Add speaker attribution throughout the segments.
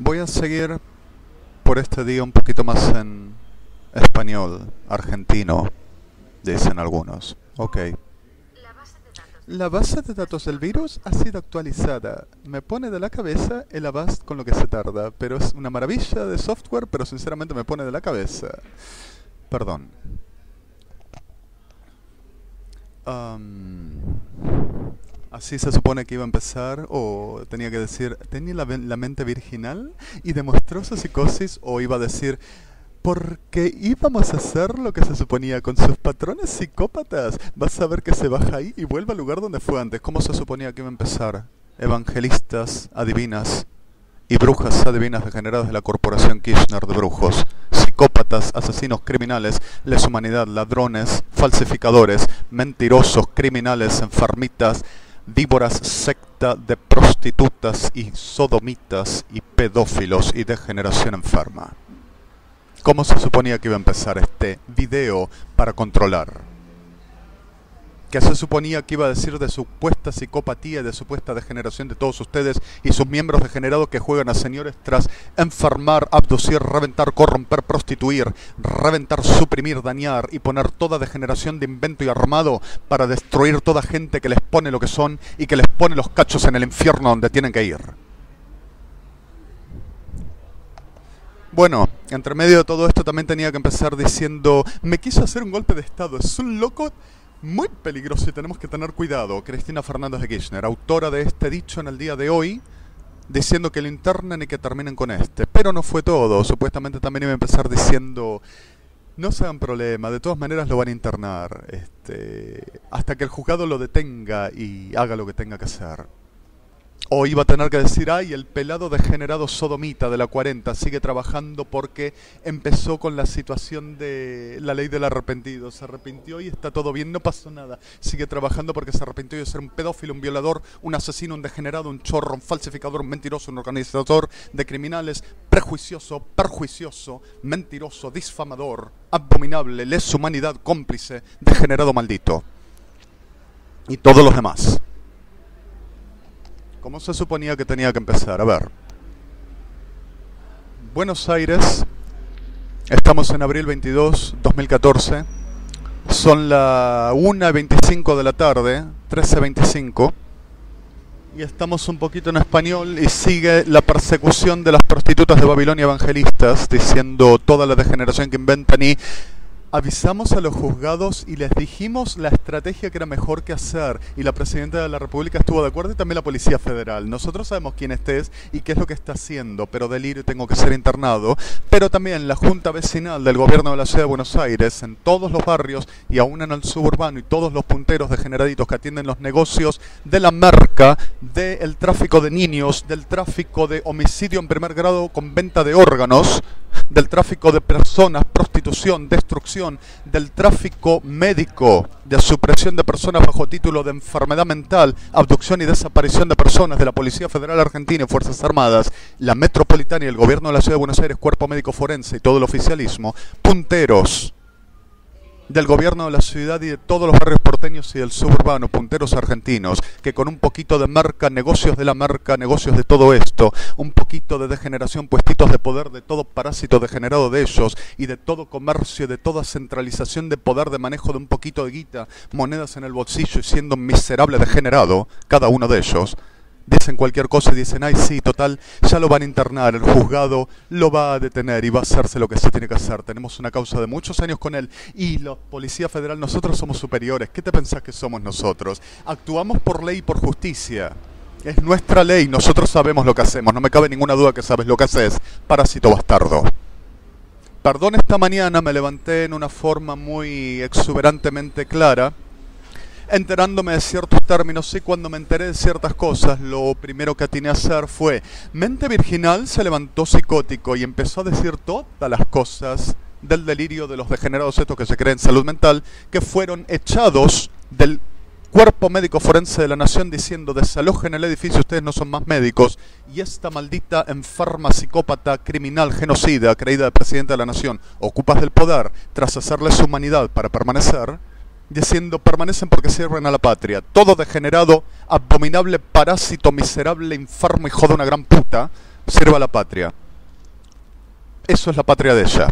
Speaker 1: Voy a seguir por este día un poquito más en español, argentino, dicen algunos. Ok. La base de datos del virus ha sido actualizada. Me pone de la cabeza el avast con lo que se tarda, pero es una maravilla de software, pero sinceramente me pone de la cabeza. Perdón. Así se supone que iba a empezar, o tenía que decir, tenía la, la mente virginal y demostró su psicosis, o iba a decir, porque íbamos a hacer lo que se suponía con sus patrones psicópatas. Vas a ver que se baja ahí y vuelve al lugar donde fue antes. ¿Cómo se suponía que iba a empezar? Evangelistas, adivinas y brujas adivinas degeneradas de la corporación Kirchner de brujos. Psicópatas, asesinos, criminales, les humanidad, ladrones, falsificadores, mentirosos, criminales, enfermitas, víboras, secta de prostitutas y sodomitas y pedófilos y degeneración enferma. ¿Cómo se suponía que iba a empezar este video para controlar? ¿Qué se suponía que iba a decir de supuesta psicopatía de supuesta degeneración de todos ustedes y sus miembros degenerados que juegan a señores tras enfermar, abducir, reventar, corromper, prostituir, reventar, suprimir, dañar y poner toda degeneración de invento y armado para destruir toda gente que les pone lo que son y que les pone los cachos en el infierno donde tienen que ir? Bueno, entre medio de todo esto también tenía que empezar diciendo, me quiso hacer un golpe de Estado, es un loco muy peligroso y tenemos que tener cuidado. Cristina Fernández de Kirchner, autora de este dicho en el día de hoy, diciendo que lo internen y que terminen con este. Pero no fue todo, supuestamente también iba a empezar diciendo, no se hagan problema, de todas maneras lo van a internar, este, hasta que el juzgado lo detenga y haga lo que tenga que hacer. O iba a tener que decir, ay, el pelado degenerado sodomita de la 40 sigue trabajando porque empezó con la situación de la ley del arrepentido. Se arrepintió y está todo bien, no pasó nada. Sigue trabajando porque se arrepintió de ser un pedófilo, un violador, un asesino, un degenerado, un chorro, un falsificador, un mentiroso, un organizador de criminales, prejuicioso, perjuicioso, mentiroso, difamador, abominable, les humanidad, cómplice, degenerado maldito. Y todos los demás. ¿Cómo se suponía que tenía que empezar? A ver. Buenos Aires. Estamos en abril 22, 2014. Son la 1.25 de la tarde, 13.25. Y estamos un poquito en español y sigue la persecución de las prostitutas de Babilonia evangelistas, diciendo toda la degeneración que inventan y avisamos a los juzgados y les dijimos la estrategia que era mejor que hacer y la presidenta de la República estuvo de acuerdo y también la Policía Federal. Nosotros sabemos quién estés y qué es lo que está haciendo, pero delirio tengo que ser internado. Pero también la Junta Vecinal del Gobierno de la Ciudad de Buenos Aires, en todos los barrios y aún en el suburbano y todos los punteros degeneraditos que atienden los negocios de la marca, del tráfico de niños, del tráfico de homicidio en primer grado con venta de órganos, del tráfico de personas, prostitución, destrucción, del tráfico médico, de supresión de personas bajo título de enfermedad mental, abducción y desaparición de personas de la Policía Federal Argentina y Fuerzas Armadas, la Metropolitana y el Gobierno de la Ciudad de Buenos Aires, Cuerpo Médico Forense y todo el oficialismo, punteros del gobierno de la ciudad y de todos los barrios porteños y del suburbano, punteros argentinos, que con un poquito de marca, negocios de la marca, negocios de todo esto, un poquito de degeneración, puestitos de poder de todo parásito degenerado de ellos y de todo comercio, de toda centralización de poder de manejo de un poquito de guita, monedas en el bolsillo y siendo miserable degenerado, cada uno de ellos, dicen cualquier cosa y dicen, ay sí, total, ya lo van a internar, el juzgado lo va a detener y va a hacerse lo que se tiene que hacer. Tenemos una causa de muchos años con él y la Policía Federal, nosotros somos superiores. ¿Qué te pensás que somos nosotros? Actuamos por ley y por justicia. Es nuestra ley, nosotros sabemos lo que hacemos, no me cabe ninguna duda que sabes lo que haces, parásito bastardo. Perdón, esta mañana me levanté en una forma muy exuberantemente clara enterándome de ciertos términos y cuando me enteré de ciertas cosas, lo primero que atiné a hacer fue, mente virginal se levantó psicótico y empezó a decir todas las cosas del delirio de los degenerados estos que se creen salud mental, que fueron echados del cuerpo médico forense de la nación diciendo desalojen el edificio, ustedes no son más médicos, y esta maldita enferma psicópata criminal genocida, creída de presidente de la nación, ocupas del poder tras hacerles humanidad para permanecer, diciendo permanecen porque sirven a la patria. Todo degenerado, abominable, parásito, miserable, enfermo, hijo de una gran puta, sirva a la patria. Eso es la patria de ella.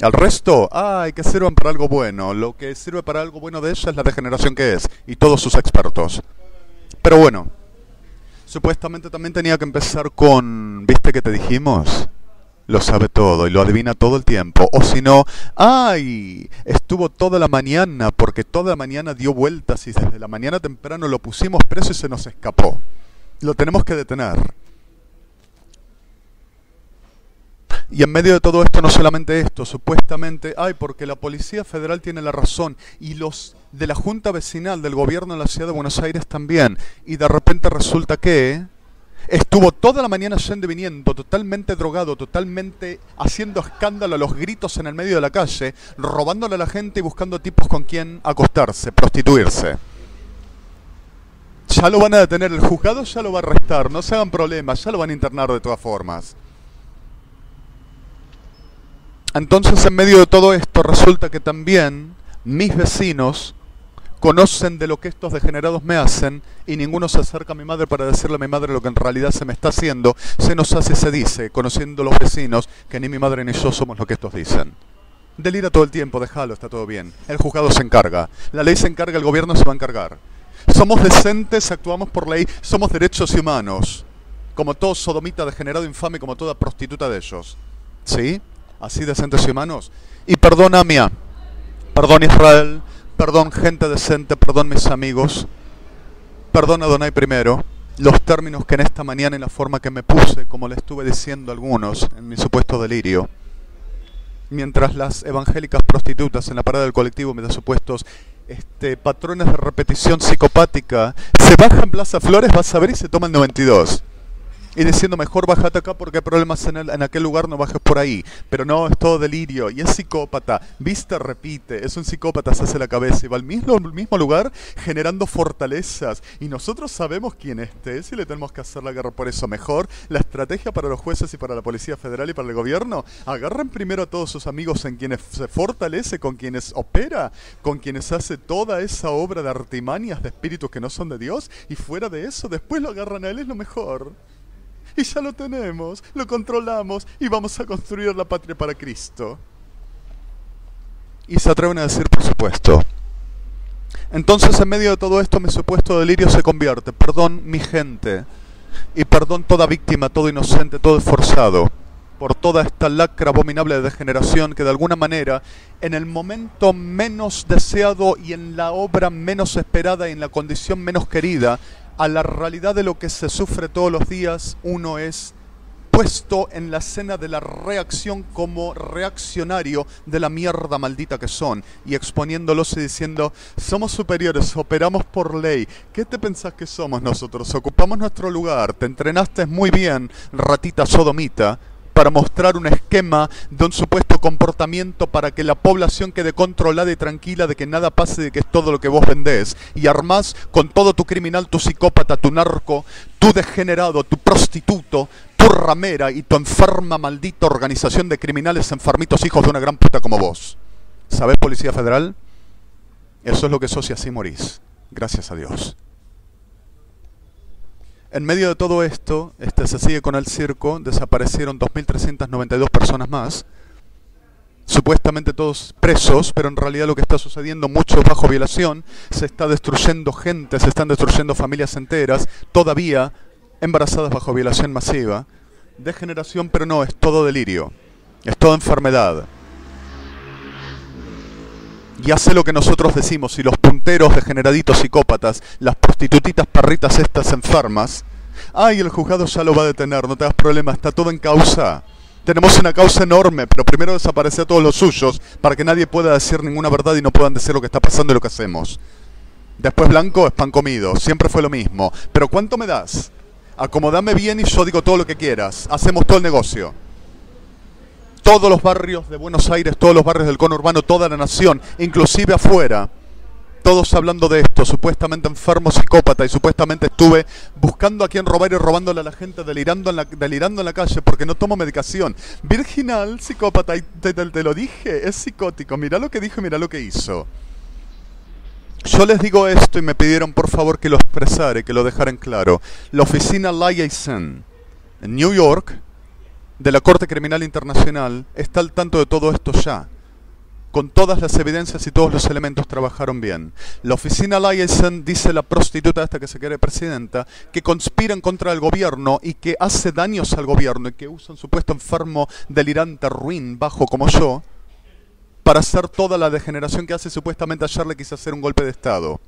Speaker 1: Al resto, ay, que sirvan para algo bueno. Lo que sirve para algo bueno de ella es la degeneración que es y todos sus expertos. Pero bueno, supuestamente también tenía que empezar con, ¿viste que te dijimos? Lo sabe todo y lo adivina todo el tiempo. O si no, ¡ay! Estuvo toda la mañana porque toda la mañana dio vueltas y desde la mañana temprano lo pusimos preso y se nos escapó. Lo tenemos que detener. Y en medio de todo esto, no solamente esto, supuestamente, ay, porque la Policía Federal tiene la razón y los de la Junta Vecinal del Gobierno de la Ciudad de Buenos Aires también. Y de repente resulta que estuvo toda la mañana yendo y viniendo, totalmente drogado, totalmente haciendo escándalo a los gritos en el medio de la calle, robándole a la gente y buscando tipos con quien acostarse, prostituirse. Ya lo van a detener, el juzgado ya lo va a arrestar, no se hagan problemas, ya lo van a internar de todas formas. Entonces, en medio de todo esto, resulta que también mis vecinos conocen de lo que estos degenerados me hacen y ninguno se acerca a mi madre para decirle a mi madre lo que en realidad se me está haciendo. Se nos hace se dice, conociendo los vecinos, que ni mi madre ni yo somos lo que estos dicen. Delira todo el tiempo, déjalo, está todo bien. El juzgado se encarga. La ley se encarga, el gobierno se va a encargar. Somos decentes, actuamos por ley, somos derechos humanos. Como todo sodomita degenerado infame, como toda prostituta de ellos. ¿Sí? así decentes y humanos. Y perdona mía, perdón Israel, perdón gente decente, perdón mis amigos, perdón Adonai primero, los términos que en esta mañana y la forma que me puse, como le estuve diciendo a algunos en mi supuesto delirio, mientras las evangélicas prostitutas en la parada del colectivo, mis supuestos este, patrones de repetición psicopática, se bajan Plaza Flores, vas a ver y se toman 92 y diciendo mejor bájate acá porque hay problemas en, en aquel lugar, no bajes por ahí. Pero no, es todo delirio y es psicópata. Viste, repite, es un psicópata, se hace la cabeza y va al mismo, mismo lugar generando fortalezas. Y nosotros sabemos quién este es y le tenemos que hacer la guerra por eso. Mejor la estrategia para los jueces y para la Policía Federal y para el gobierno. Agarren primero a todos sus amigos en quienes se fortalece, con quienes opera, con quienes hace toda esa obra de artimañas de espíritus que no son de Dios y fuera de eso después lo agarran a él, es lo mejor y ya lo tenemos, lo controlamos y vamos a construir la patria para Cristo. Y se atreven a decir, por supuesto. Entonces, en medio de todo esto, mi supuesto delirio se convierte, perdón mi gente, y perdón toda víctima, todo inocente, todo esforzado, por toda esta lacra abominable de degeneración que de alguna manera, en el momento menos deseado y en la obra menos esperada y en la condición menos querida, a la realidad de lo que se sufre todos los días, uno es puesto en la escena de la reacción como reaccionario de la mierda maldita que son y exponiéndolos y diciendo, somos superiores, operamos por ley, ¿qué te pensás que somos nosotros? Ocupamos nuestro lugar, te entrenaste muy bien, ratita sodomita, para mostrar un esquema de un supuesto comportamiento para que la población quede controlada y tranquila de que nada pase de que es todo lo que vos vendés. Y armás con todo tu criminal, tu psicópata, tu narco, tu degenerado, tu prostituto, tu ramera y tu enferma maldita organización de criminales enfermitos hijos de una gran puta como vos. ¿Sabés, Policía Federal? Eso es lo que sos y así morís. Gracias a Dios. En medio de todo esto, este, se sigue con el circo, desaparecieron 2.392 personas más, supuestamente todos presos, pero en realidad lo que está sucediendo, muchos bajo violación, se está destruyendo gente, se están destruyendo familias enteras, todavía embarazadas bajo violación masiva, degeneración, pero no, es todo delirio, es toda enfermedad. Y hace lo que nosotros decimos, y los punteros degeneraditos psicópatas, las prostitutitas parritas estas enfermas, ay, el juzgado ya lo va a detener, no te das problema, está todo en causa. Tenemos una causa enorme, pero primero desaparece a todos los suyos para que nadie pueda decir ninguna verdad y no puedan decir lo que está pasando y lo que hacemos. Después blanco es pan comido, siempre fue lo mismo. Pero ¿cuánto me das? Acomodame bien y yo digo todo lo que quieras. Hacemos todo el negocio todos los barrios de Buenos Aires, todos los barrios del conurbano, toda la nación, inclusive afuera, todos hablando de esto, supuestamente enfermo psicópata, y supuestamente estuve buscando a quien robar y robándole a la gente, delirando en la, delirando en la calle porque no tomo medicación. Virginal, psicópata, y te, lo dije, es psicótico, mira lo que dijo y mira lo que hizo. Yo les digo esto y me pidieron por favor que lo expresara que lo dejara en claro. La oficina Liaison en New York, de la Corte Criminal Internacional, está al tanto de todo esto ya. Con todas las evidencias y todos los elementos trabajaron bien. La oficina Liaison dice la prostituta esta que se quiere presidenta, que conspiran contra el gobierno y que hace daños al gobierno y que usa un supuesto enfermo delirante ruin bajo como yo para hacer toda la degeneración que hace supuestamente ayer le quise hacer un golpe de estado.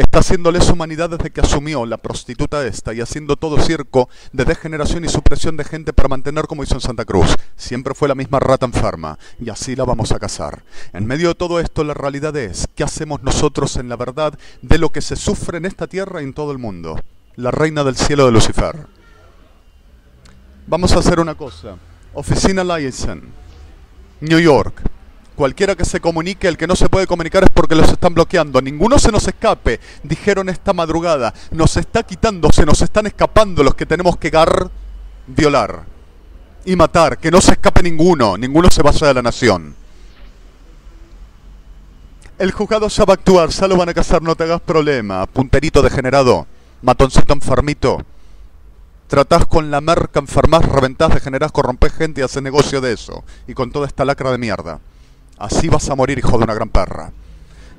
Speaker 1: Está haciéndole su humanidad desde que asumió la prostituta esta y haciendo todo circo de degeneración y supresión de gente para mantener como hizo en Santa Cruz. Siempre fue la misma rata enferma y así la vamos a cazar. En medio de todo esto la realidad es, ¿qué hacemos nosotros en la verdad de lo que se sufre en esta tierra y en todo el mundo? La reina del cielo de Lucifer. Vamos a hacer una cosa. Oficina Liaison, New York, Cualquiera que se comunique, el que no se puede comunicar es porque los están bloqueando. Ninguno se nos escape, dijeron esta madrugada. Nos está quitando, se nos están escapando los que tenemos que gar, violar y matar. Que no se escape ninguno, ninguno se vaya de la nación. El juzgado ya va a actuar, ya lo van a casar, no te hagas problema. Punterito degenerado, matoncito enfermito. Tratás con la merca, enfermás, reventás, degenerás, corrompés gente y haces negocio de eso. Y con toda esta lacra de mierda. Así vas a morir, hijo de una gran perra.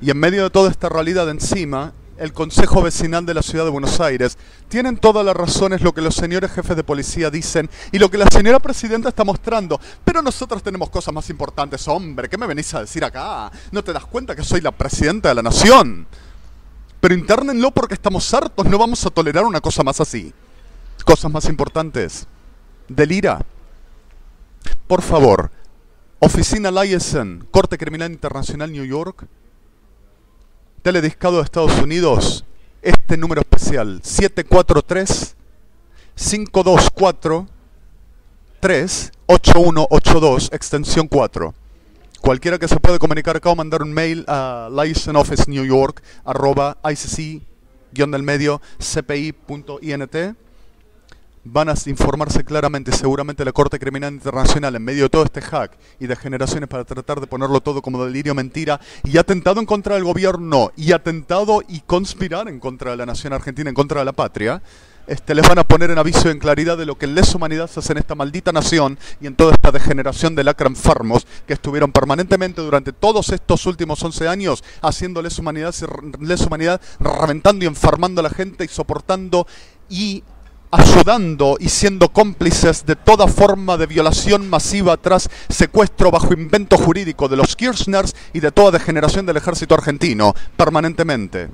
Speaker 1: Y en medio de toda esta realidad encima, el Consejo Vecinal de la Ciudad de Buenos Aires, tienen todas las razones lo que los señores jefes de policía dicen y lo que la señora presidenta está mostrando. Pero nosotros tenemos cosas más importantes, hombre. ¿Qué me venís a decir acá? ¿No te das cuenta que soy la presidenta de la nación? Pero internenlo porque estamos hartos, no vamos a tolerar una cosa más así. Cosas más importantes. Delira. Por favor, Oficina Liaison, Corte Criminal Internacional New York, Telediscado de Estados Unidos, este número especial, 743 524 38182, extensión 4. Cualquiera que se pueda comunicar acá o mandar un mail a Liaison Office New York, arroba ICC-del medio cpi.int van a informarse claramente, seguramente la Corte Criminal Internacional, en medio de todo este hack y de generaciones para tratar de ponerlo todo como delirio mentira, y atentado en contra del gobierno, y atentado y conspirar en contra de la nación argentina, en contra de la patria, este, les van a poner en aviso y en claridad de lo que les humanidad se hace en esta maldita nación y en toda esta degeneración de lacra enfermos que estuvieron permanentemente durante todos estos últimos 11 años haciendo les humanidad, les humanidad, reventando y enfermando a la gente y soportando y ayudando y siendo cómplices de toda forma de violación masiva tras secuestro bajo invento jurídico de los Kirchners y de toda degeneración del ejército argentino, permanentemente.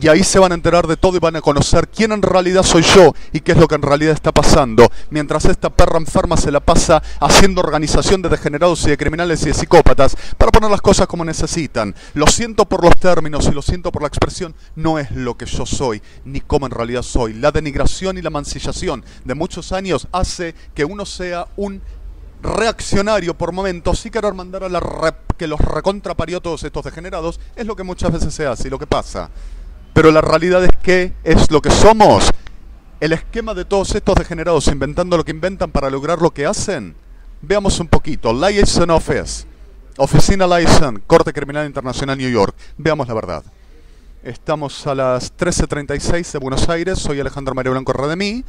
Speaker 1: Y ahí se van a enterar de todo y van a conocer quién en realidad soy yo y qué es lo que en realidad está pasando. Mientras esta perra enferma se la pasa haciendo organización de degenerados y de criminales y de psicópatas para poner las cosas como necesitan. Lo siento por los términos y lo siento por la expresión. No es lo que yo soy ni cómo en realidad soy. La denigración y la mancillación de muchos años hace que uno sea un reaccionario por momentos y querer mandar a la rep que los recontraparió todos estos degenerados es lo que muchas veces se hace y lo que pasa. Pero la realidad es que es lo que somos. El esquema de todos estos degenerados inventando lo que inventan para lograr lo que hacen. Veamos un poquito. Liaison Office. Oficina Liaison, Corte Criminal Internacional New York. Veamos la verdad. Estamos a las 13.36 de Buenos Aires. Soy Alejandro Mario Blanco Rademí.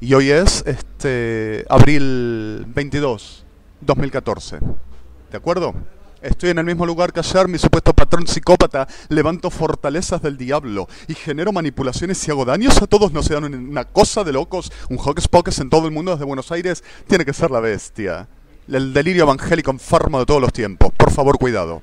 Speaker 1: Y hoy es este, abril 22, 2014. ¿De acuerdo? Estoy en el mismo lugar que ayer, mi supuesto patrón psicópata. Levanto fortalezas del diablo y genero manipulaciones y hago daños a todos. No sean una cosa de locos. Un hocus pocus en todo el mundo desde Buenos Aires tiene que ser la bestia. El delirio evangélico enfermo de todos los tiempos. Por favor, cuidado.